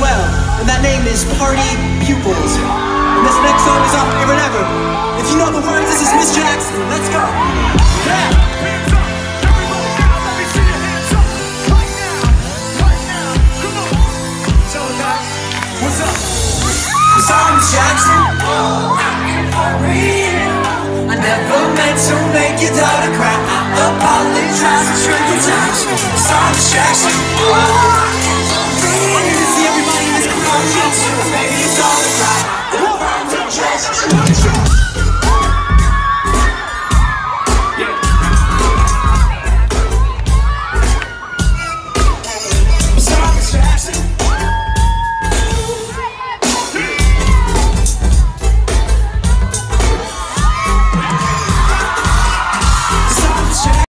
well, and that name is Party Pupils. And this next song is off Ever Never. If you know the words, this is Miss Jackson. Let's go. Yeah. Up? Miss Jackson. I never meant to make your daughter cry. I apologize. Nation.